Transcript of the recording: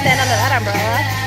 stand under that umbrella.